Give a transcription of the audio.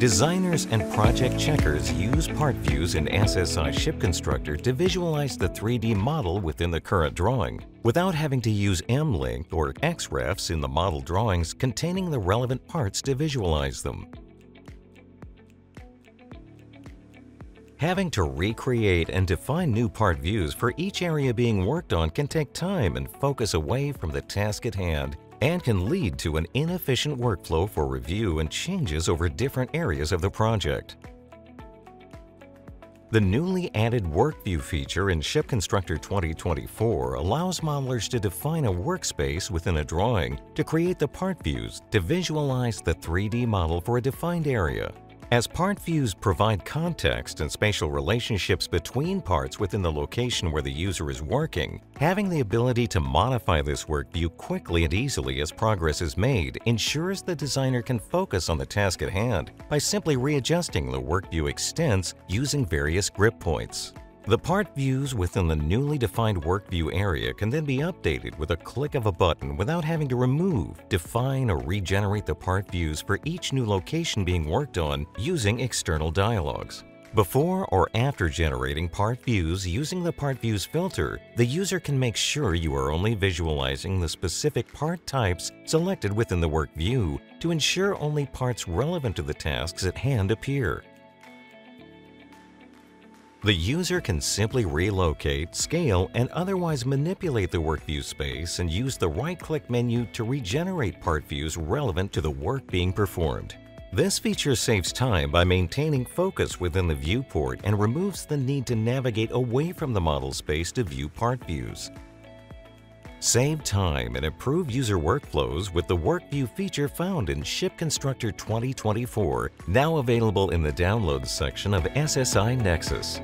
Designers and project checkers use part views in SSI Ship Constructor to visualize the 3D model within the current drawing, without having to use M-Link or XREFs in the model drawings containing the relevant parts to visualize them. Having to recreate and define new part views for each area being worked on can take time and focus away from the task at hand and can lead to an inefficient workflow for review and changes over different areas of the project. The newly added WorkView feature in Ship Constructor 2024 allows modelers to define a workspace within a drawing to create the part views to visualize the 3D model for a defined area as part views provide context and spatial relationships between parts within the location where the user is working, having the ability to modify this work view quickly and easily as progress is made ensures the designer can focus on the task at hand by simply readjusting the work view extents using various grip points. The part views within the newly defined work view area can then be updated with a click of a button without having to remove, define, or regenerate the part views for each new location being worked on using external dialogues. Before or after generating part views using the part views filter, the user can make sure you are only visualizing the specific part types selected within the work view to ensure only parts relevant to the tasks at hand appear. The user can simply relocate, scale, and otherwise manipulate the workview space and use the right-click menu to regenerate part views relevant to the work being performed. This feature saves time by maintaining focus within the viewport and removes the need to navigate away from the model space to view part views. Save time and improve user workflows with the WorkView feature found in Ship Constructor 2024, now available in the Downloads section of SSI Nexus.